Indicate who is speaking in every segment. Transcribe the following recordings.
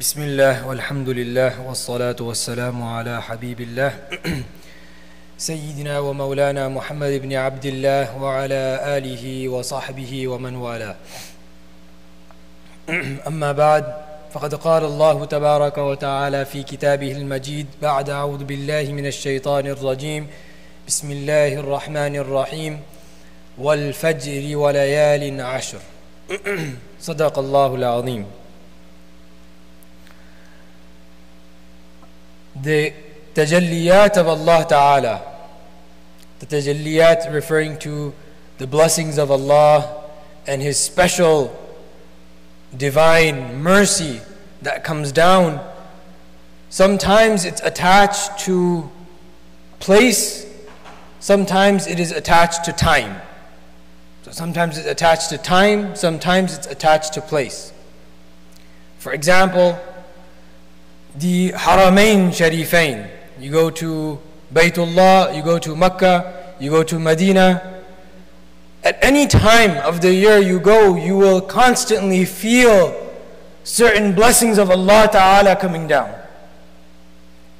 Speaker 1: بسم الله والحمد لله والصلاة والسلام على حبيب الله سيدنا ومولانا محمد بن عبد الله وعلى آله وصحبه ومن والاه أما بعد فقد قال الله تبارك وتعالى في كتابه المجيد بعد أعوذ بالله من الشيطان الرجيم بسم الله الرحمن الرحيم والفجر وليال عشر صدق الله العظيم the tajalliyat of Allah Ta'ala. The tajalliyat referring to the blessings of Allah and His special divine mercy that comes down. Sometimes it's attached to place, sometimes it is attached to time. So sometimes it's attached to time, sometimes it's attached to place. For example, the Haramain Sharifain. You go to Baytullah, you go to Mecca, you go to Medina. At any time of the year you go, you will constantly feel certain blessings of Allah Ta'ala coming down.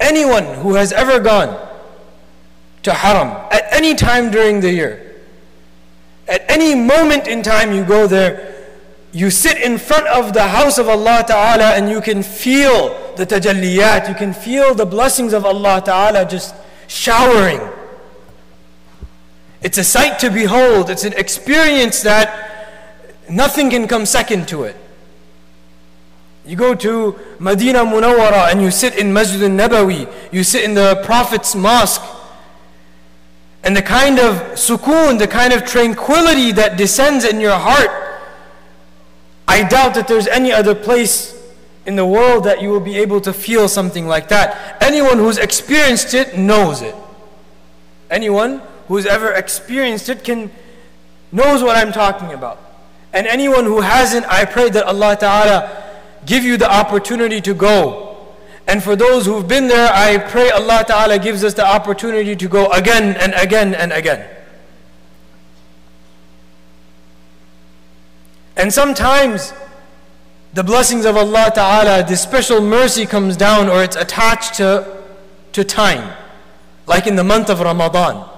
Speaker 1: Anyone who has ever gone to Haram at any time during the year, at any moment in time you go there, you sit in front of the house of Allah Ta'ala and you can feel the tajalliyat, you can feel the blessings of Allah Ta'ala just showering. It's a sight to behold, it's an experience that nothing can come second to it. You go to Medina Munawwara and you sit in Masjid al-Nabawi, you sit in the Prophet's mosque, and the kind of sukoon, the kind of tranquility that descends in your heart I doubt that there's any other place in the world that you will be able to feel something like that. Anyone who's experienced it knows it. Anyone who's ever experienced it can knows what I'm talking about. And anyone who hasn't, I pray that Allah Ta'ala give you the opportunity to go. And for those who've been there, I pray Allah Ta'ala gives us the opportunity to go again and again and again. And sometimes the blessings of Allah Ta'ala, this special mercy comes down or it's attached to, to time. Like in the month of Ramadan.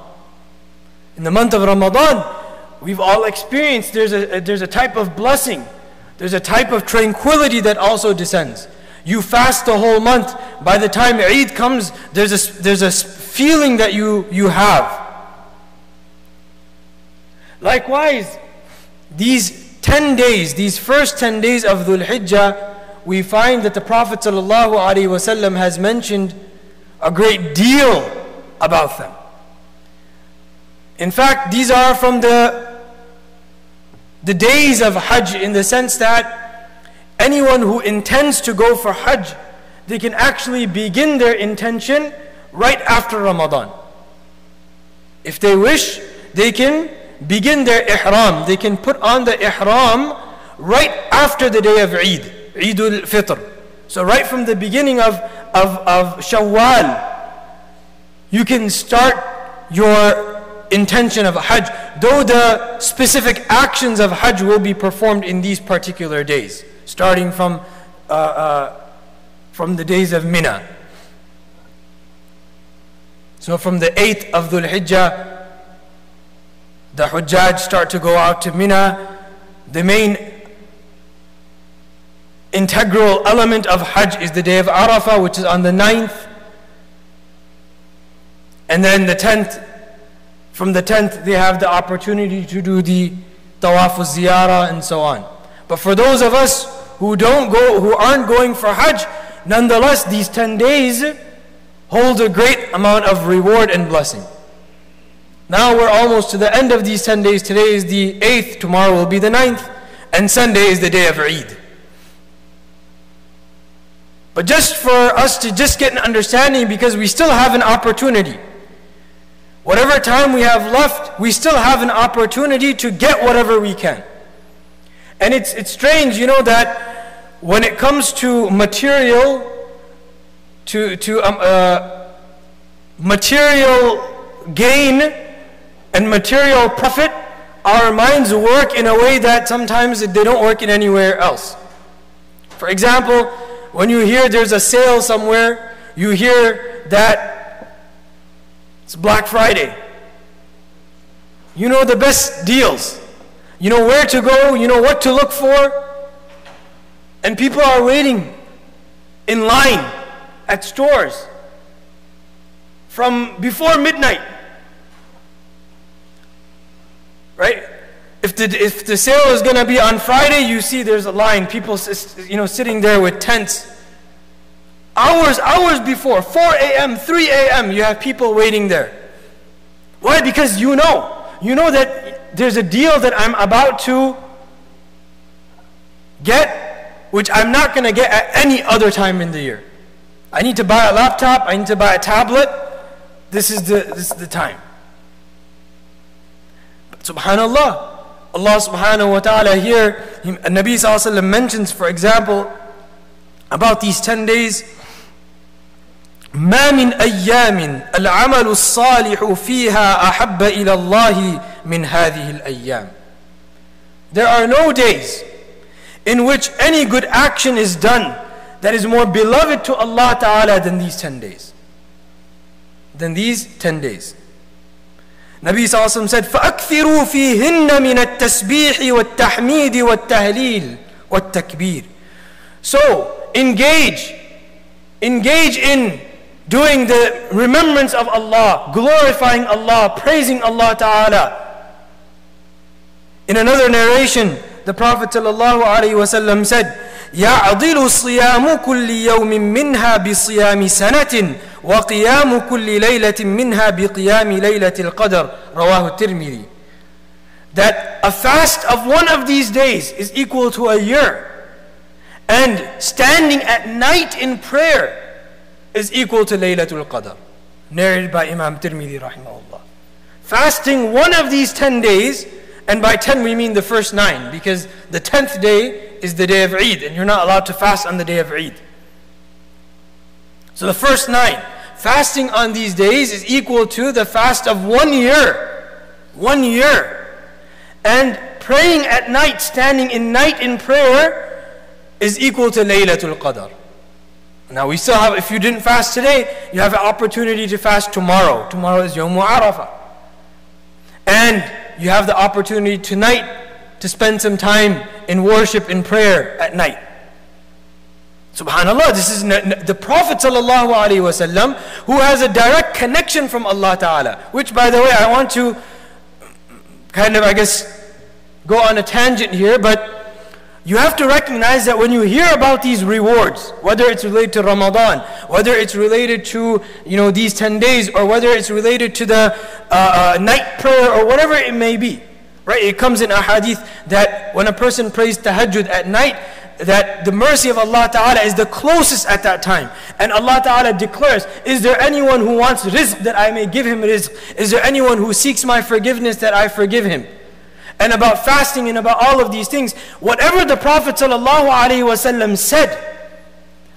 Speaker 1: In the month of Ramadan, we've all experienced there's a, there's a type of blessing. There's a type of tranquility that also descends. You fast the whole month. By the time Eid comes, there's a, there's a feeling that you, you have. Likewise, these 10 days, these first 10 days of Dhul Hijjah, we find that the Prophet ﷺ has mentioned a great deal about them. In fact, these are from the, the days of Hajj in the sense that anyone who intends to go for Hajj, they can actually begin their intention right after Ramadan. If they wish, they can begin their ihram. They can put on the ihram right after the day of Eid, Eid al-Fitr. So right from the beginning of, of, of Shawwal, you can start your intention of Hajj, though the specific actions of Hajj will be performed in these particular days, starting from, uh, uh, from the days of Mina. So from the 8th of Dhul Hijjah the Hujjaj start to go out to Mina. The main integral element of Hajj is the day of Arafah, which is on the 9th. And then the 10th, from the 10th, they have the opportunity to do the tawaf ziyarah and so on. But for those of us who don't go, who aren't going for Hajj, nonetheless, these 10 days hold a great amount of reward and blessing. Now we're almost to the end of these 10 days. Today is the 8th, tomorrow will be the 9th, and Sunday is the day of Eid. But just for us to just get an understanding, because we still have an opportunity. Whatever time we have left, we still have an opportunity to get whatever we can. And it's, it's strange, you know, that when it comes to material, to, to um, uh, material gain, and material profit, our minds work in a way that sometimes they don't work in anywhere else. For example, when you hear there's a sale somewhere, you hear that it's Black Friday. You know the best deals. You know where to go, you know what to look for. And people are waiting in line at stores from before midnight. Right? If the, if the sale is going to be on Friday, you see there's a line, people you know, sitting there with tents. Hours, hours before, 4 a.m., 3 a.m., you have people waiting there. Why? Because you know. You know that there's a deal that I'm about to get, which I'm not going to get at any other time in the year. I need to buy a laptop, I need to buy a tablet. This is the, this is the time. But subhanAllah, Allah subhanahu wa ta'ala here, Nabi sallallahu mentions, for example, about these 10 days, ما من أيام العمل الصالح فيها أحب إلى الله من هذه الأيام. There are no days in which any good action is done that is more beloved to Allah Ta'ala than these 10 days. Than these 10 days. Nabi Sallallahu said, فَأَكْثِرُوا فِيهِنَّ مِنَ التَّسْبِيحِ وَالتَّحْمِيدِ وَالتَّهْلِيلِ وَالتَّكْبِيرِ So, engage. Engage in doing the remembrance of Allah, glorifying Allah, praising Allah Ta'ala. In another narration, the Prophet ﷺ said, يعضل صيام كل يوم منها بصيام سنة وقيام كل ليلة منها بقيام ليلة القدر رواه الترمذي that a fast of one of these days is equal to a year and standing at night in prayer is equal to Laylatul Qadr narrated by Imam Tirmidhi rahimahullah fasting one of these 10 days and by 10 we mean the first 9 because the 10th day is the day of Eid, and you're not allowed to fast on the day of Eid. So the first nine, fasting on these days is equal to the fast of one year. One year. And praying at night, standing in night in prayer, is equal to Laylatul Qadr. Now we still have, if you didn't fast today, you have an opportunity to fast tomorrow. Tomorrow is Yawm Arafah. And you have the opportunity tonight to spend some time in worship and prayer at night. Subhanallah, this is the Prophet ﷺ who has a direct connection from Allah Ta'ala. Which, by the way, I want to kind of, I guess, go on a tangent here, but you have to recognize that when you hear about these rewards, whether it's related to Ramadan, whether it's related to you know these 10 days, or whether it's related to the uh, uh, night prayer, or whatever it may be, Right? It comes in a hadith that when a person prays tahajjud at night, that the mercy of Allah Ta'ala is the closest at that time. And Allah Ta'ala declares, Is there anyone who wants rizq that I may give him rizq? Is there anyone who seeks my forgiveness that I forgive him? And about fasting and about all of these things, whatever the Prophet ﷺ said,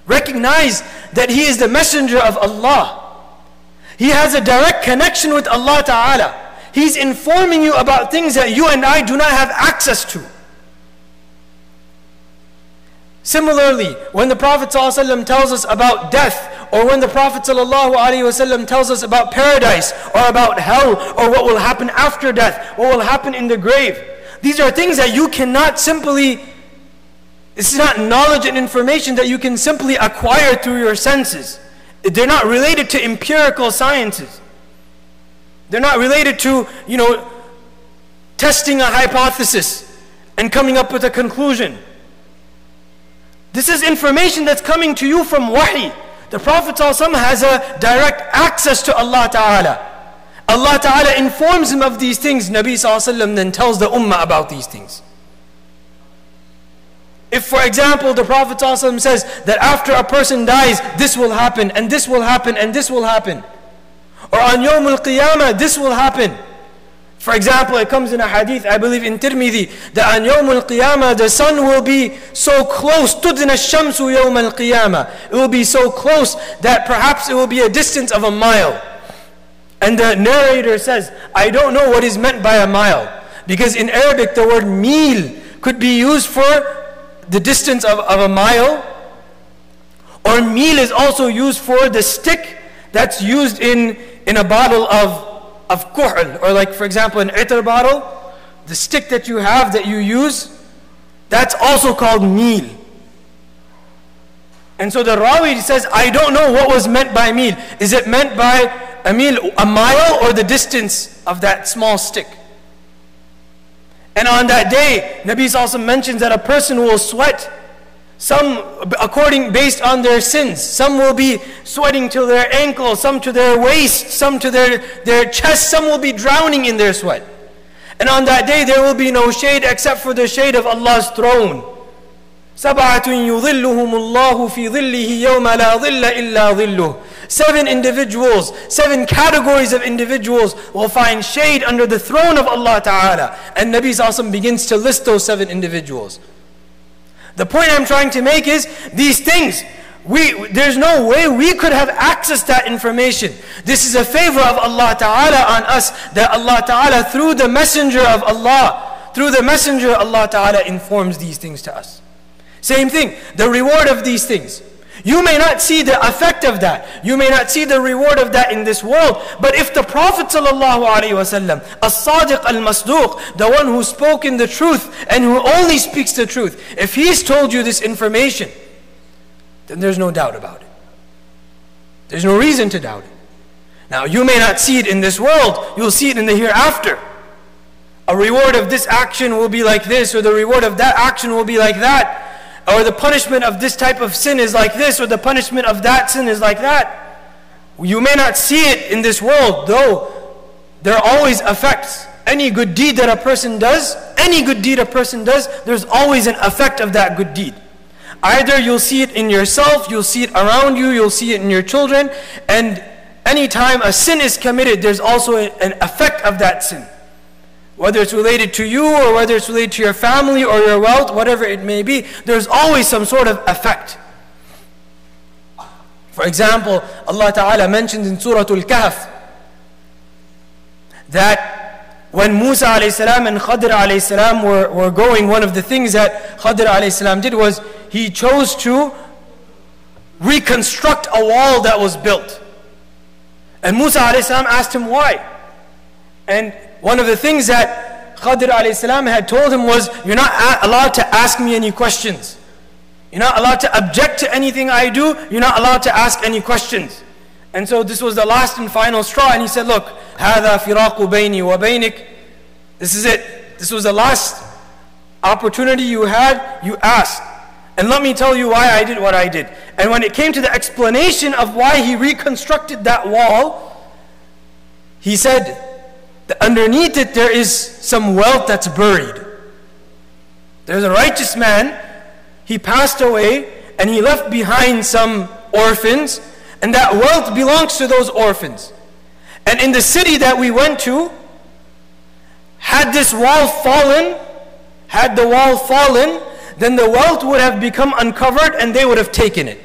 Speaker 1: recognize that he is the messenger of Allah. He has a direct connection with Allah Ta'ala. He's informing you about things that you and I do not have access to. Similarly, when the Prophet ﷺ tells us about death, or when the Prophet ﷺ tells us about paradise, or about hell, or what will happen after death, what will happen in the grave, these are things that you cannot simply, this is not knowledge and information that you can simply acquire through your senses. They're not related to empirical sciences. They're not related to, you know, testing a hypothesis and coming up with a conclusion. This is information that's coming to you from wahi. The Prophet ﷺ has a direct access to Allah Ta'ala. Allah Ta'ala informs him of these things. Nabi ﷺ then tells the ummah about these things. If, for example, the Prophet ﷺ says that after a person dies, this will happen, and this will happen, and this will happen. Or on Yawm al Qiyamah, this will happen. For example, it comes in a hadith, I believe in Tirmidhi, that on Yawm al Qiyamah, the sun will be so close, tudna shamsu Yawm al Qiyamah. It will be so close that perhaps it will be a distance of a mile. And the narrator says, I don't know what is meant by a mile. Because in Arabic, the word mile could be used for the distance of, of a mile, or mile is also used for the stick that's used in in a bottle of, of kuhl. Or like for example an itr bottle, the stick that you have that you use, that's also called meal. And so the Rawi says, I don't know what was meant by meal. Is it meant by a meal, a mile, or the distance of that small stick? And on that day, Nabi also mentions that a person will sweat, some according based on their sins. Some will be sweating to their ankle, some to their waist, some to their, their chest, some will be drowning in their sweat. And on that day, there will be no shade except for the shade of Allah's throne. سبعة يظلهم الله في ظله يوم لا ظل إلا ظله Seven individuals, seven categories of individuals will find shade under the throne of Allah Ta'ala. And Nabi Sallallahu begins to list those seven individuals. The point I'm trying to make is these things, we, there's no way we could have accessed that information. This is a favor of Allah Ta'ala on us that Allah Ta'ala through the messenger of Allah, through the messenger Allah Ta'ala informs these things to us. Same thing, the reward of these things. You may not see the effect of that. You may not see the reward of that in this world. But if the Prophet ﷺ, as-sadiq al-masduq, the one who spoke in the truth and who only speaks the truth, if he's told you this information, then there's no doubt about it. There's no reason to doubt it. Now, you may not see it in this world, you'll see it in the hereafter. A reward of this action will be like this, or the reward of that action will be like that or the punishment of this type of sin is like this, or the punishment of that sin is like that. You may not see it in this world, though there are always affects any good deed that a person does, any good deed a person does, there's always an effect of that good deed. Either you'll see it in yourself, you'll see it around you, you'll see it in your children, and anytime a sin is committed, there's also an effect of that sin. Whether it's related to you or whether it's related to your family or your wealth, whatever it may be, there's always some sort of effect. For example, Allah Ta'ala mentions in Surah Al-Kahf that when Musa alayhi and Khadr alayhi were, were going, one of the things that Khadr alayhi did was he chose to reconstruct a wall that was built. And Musa alayhi asked him why. And one of the things that Khadr salam had told him was, You're not allowed to ask me any questions. You're not allowed to object to anything I do. You're not allowed to ask any questions. And so this was the last and final straw. And he said, Look, هذا فراق بيني وبينك. This is it. This was the last opportunity you had. You asked. And let me tell you why I did what I did. And when it came to the explanation of why he reconstructed that wall, he said, underneath it there is some wealth that's buried. There's a righteous man, he passed away, and he left behind some orphans, and that wealth belongs to those orphans. And in the city that we went to, had this wall fallen, had the wall fallen, then the wealth would have become uncovered and they would have taken it.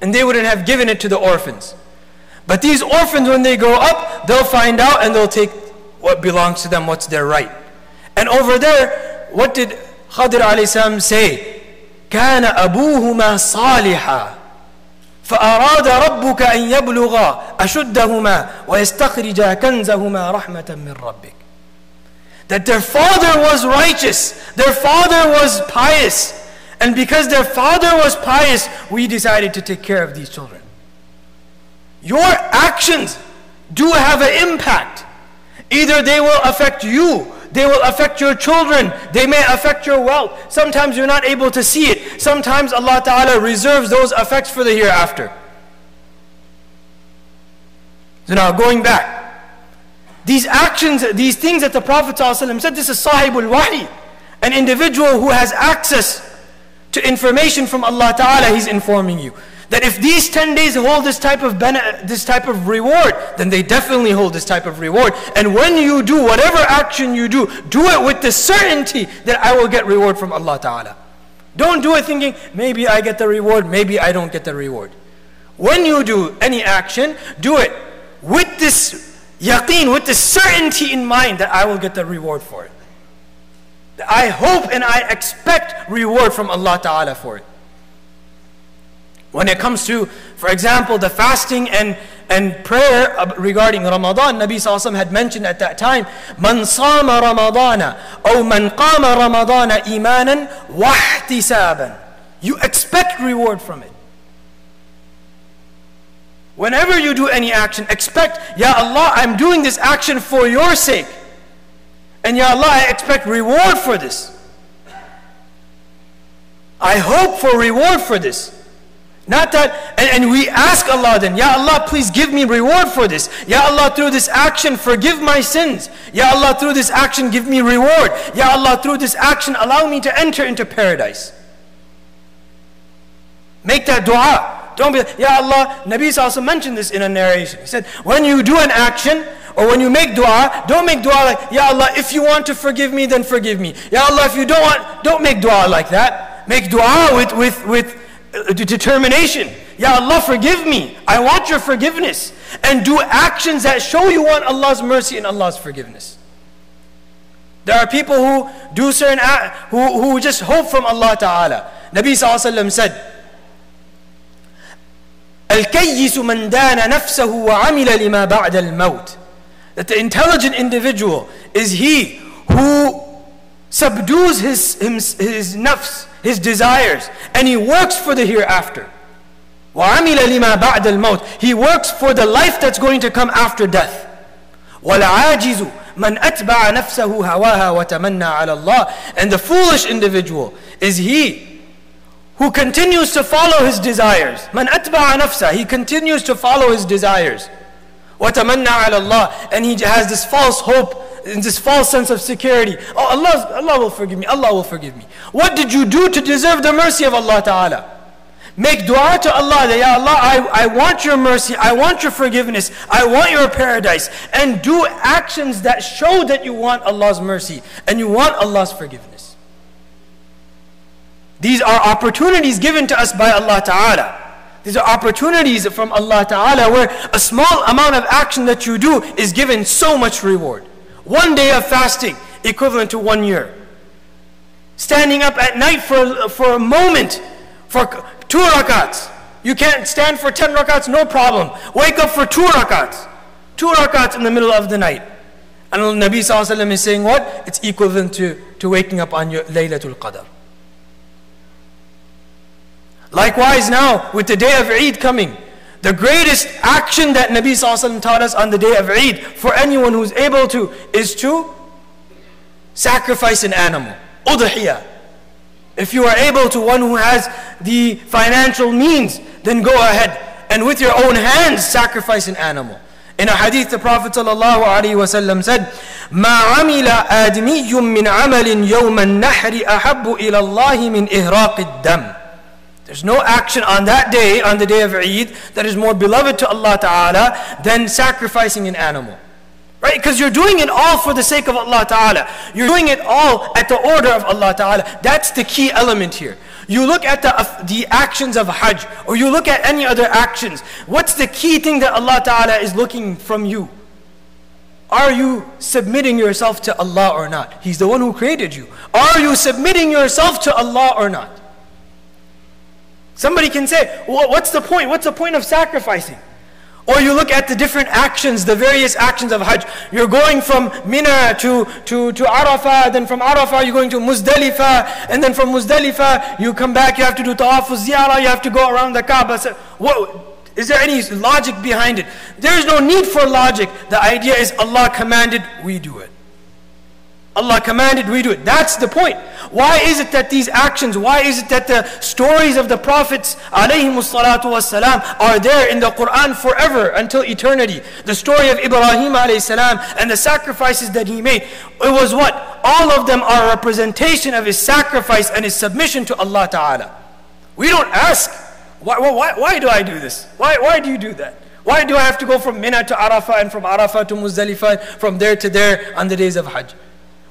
Speaker 1: And they wouldn't have given it to the orphans. But these orphans, when they grow up, they'll find out and they'll take what belongs to them, what's their right. And over there, what did Khadir alayhi say? كان أبوهما صالحا فأراد ربك أن يبلغا أشدهما ويستخرجا كنزهما رحمة من ربك That their father was righteous, their father was pious, and because their father was pious, we decided to take care of these children. Your actions do have an impact. Either they will affect you, they will affect your children, they may affect your wealth. Sometimes you're not able to see it. Sometimes Allah Ta'ala reserves those effects for the hereafter. So now going back. These actions, these things that the Prophet ﷺ said, this is sahibul wahi. An individual who has access to information from Allah Ta'ala, he's informing you. That if these 10 days hold this type of this type of reward, then they definitely hold this type of reward. And when you do whatever action you do, do it with the certainty that I will get reward from Allah Ta'ala. Don't do it thinking, maybe I get the reward, maybe I don't get the reward. When you do any action, do it with this yaqeen, with this certainty in mind that I will get the reward for it. I hope and I expect reward from Allah Ta'ala for it. When it comes to, for example, the fasting and, and prayer regarding Ramadan, Nabi Sallallahu had mentioned at that time, Man sama Ramadana, or man qama Ramadana imanan wahtisaban. You expect reward from it. Whenever you do any action, expect, Ya Allah, I'm doing this action for your sake. And Ya Allah, I expect reward for this. I hope for reward for this. Not that, and, and, we ask Allah then, Ya Allah, please give me reward for this. Ya Allah, through this action, forgive my sins. Ya Allah, through this action, give me reward. Ya Allah, through this action, allow me to enter into paradise. Make that dua. Don't be, Ya Allah, Nabi also mentioned this in a narration. He said, when you do an action, or when you make dua, don't make dua like, Ya Allah, if you want to forgive me, then forgive me. Ya Allah, if you don't want, don't make dua like that. Make dua with, with, with determination. Ya Allah, forgive me. I want your forgiveness. And do actions that show you want Allah's mercy and Allah's forgiveness. There are people who do certain, who, who just hope from Allah Ta'ala. Nabi Sallallahu said, الكيس من دان نفسه وعمل لما بعد الموت that the intelligent individual is he who subdues his, his, his nafs, his desires, and he works for the hereafter. وَعَمِلَ لِمَا بَعْدَ الْمَوْتِ He works for the life that's going to come after death. وَالْعَاجِزُ مَنْ أَتْبَعَ نَفْسَهُ هَوَاهَا وَتَمَنَّى عَلَى اللَّهِ And the foolish individual is he who continues to follow his desires. مَنْ أَتْبَعَ نَفْسَهُ He continues to follow his desires. وَتَمَنَّى عَلَى اللَّهِ And he has this false hope, this false sense of security. Oh, Allah, Allah will forgive me, Allah will forgive me. What did you do to deserve the mercy of Allah Ta'ala? Make dua to Allah that, Ya Allah, I, I want your mercy, I want your forgiveness, I want your paradise. And do actions that show that you want Allah's mercy and you want Allah's forgiveness. These are opportunities given to us by Allah Ta'ala. These are opportunities from Allah Ta'ala where a small amount of action that you do is given so much reward. One day of fasting equivalent to one year. Standing up at night for, for a moment for two rakats. You can't stand for 10 rakats, no problem. Wake up for two rakats. Two rakats in the middle of the night. And Nabi Sallallahu is saying what? It's equivalent to, to waking up on your Laylatul Qadr. Likewise now, with the day of Eid coming, the greatest action that Nabi Sallallahu taught us on the day of Eid for anyone who's able to is to sacrifice an animal. Udhiyah. If you are able to, one who has the financial means, then go ahead and with your own hands sacrifice an animal. In a hadith, the Prophet ﷺ said, ما عمل آدمي من عمل يوم النحر أحب إلى الله من إهراق الدم. There's no action on that day, on the day of Eid, that is more beloved to Allah Ta'ala than sacrificing an animal. Right? Because you're doing it all for the sake of Allah Ta'ala. You're doing it all at the order of Allah Ta'ala. That's the key element here. You look at the, the actions of Hajj, or you look at any other actions. What's the key thing that Allah Ta'ala is looking from you? Are you submitting yourself to Allah or not? He's the one who created you. Are you submitting yourself to Allah or not? Somebody can say, well, what's the point? What's the point of sacrificing? Or you look at the different actions, the various actions of Hajj. You're going from Mina to, to, to Arafah, then from Arafah you're going to Muzdalifah, and then from Muzdalifah you come back, you have to do Tawaf Ziyarah, you have to go around the Kaaba. So, what, is there any logic behind it? There is no need for logic. The idea is Allah commanded, we do it. Allah commanded, we do it. That's the point. Why is it that these actions, why is it that the stories of the Prophets والسلام, are there in the Quran forever until eternity? The story of Ibrahim السلام, and the sacrifices that he made. It was what? All of them are a representation of his sacrifice and his submission to Allah Ta'ala. We don't ask, why, why, why do I do this? Why, why do you do that? Why do I have to go from Mina to Arafah and from Arafah to Muzdalifah, from there to there on the days of Hajj?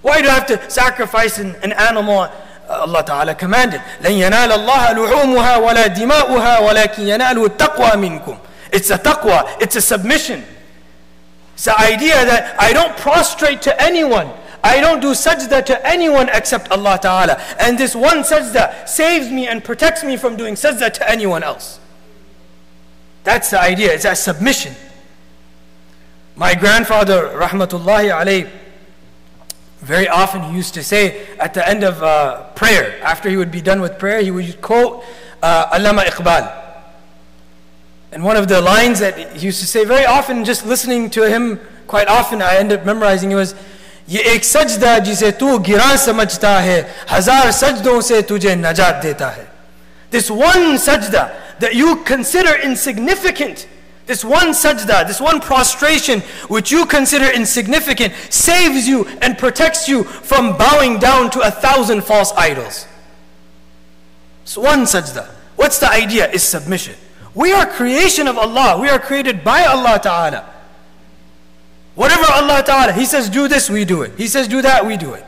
Speaker 1: Why do I have to sacrifice an, an animal? Allah Ta'ala commanded, لَن يَنَالَ اللَّهَ لُحُومُهَا وَلَا دِمَاؤُهَا وَلَكِنْ يَنَالُ التَّقْوَى مِنْكُمْ It's a taqwa, it's a submission. It's the idea that I don't prostrate to anyone. I don't do sajda to anyone except Allah Ta'ala. And this one sajda saves me and protects me from doing sajda to anyone else. That's the idea, it's a submission. My grandfather, rahmatullahi alayhi, very often he used to say at the end of uh, prayer, after he would be done with prayer, he would quote uh, Allama Iqbal. And one of the lines that he used to say very often, just listening to him quite often, I end up memorizing it was, ये एक सजदा जिसे तू गिरा समझता है हजार सजदों से तुझे नजात देता है This one sajda that you consider insignificant this one sajda, this one prostration, which you consider insignificant, saves you and protects you from bowing down to a thousand false idols. It's one sajda. What's the idea? Is submission. We are creation of Allah. We are created by Allah Ta'ala. Whatever Allah Ta'ala, He says do this, we do it. He says do that, we do it.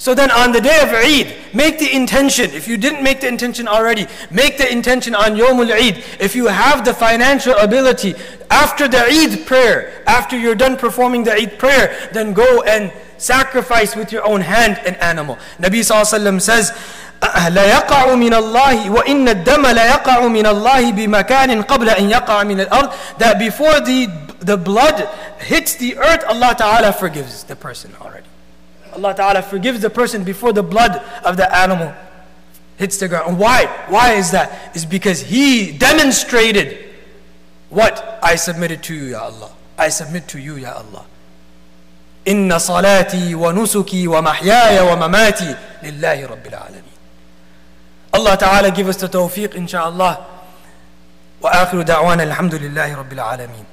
Speaker 1: So then on the day of Eid, make the intention. If you didn't make the intention already, make the intention on Yawmul Eid. If you have the financial ability, after the Eid prayer, after you're done performing the Eid prayer, then go and sacrifice with your own hand an animal. Nabi Sallallahu says, لا يقع من الله وإن الدم لا يقع من الله بمكان قبل أن يقع من الأرض that before the, the blood hits the earth Allah Ta'ala forgives the person already Allah Ta'ala forgives the person before the blood of the animal hits the ground. why? Why is that? Is because he demonstrated what? I submitted to you, Ya Allah. I submit to you, Ya Allah. إن صلاتي ونسكي ومحياي ومماتي لله رب العالمين. Allah Ta'ala give us the tawfiq, inshallah. وآخر دعوانا الحمد لله رب العالمين.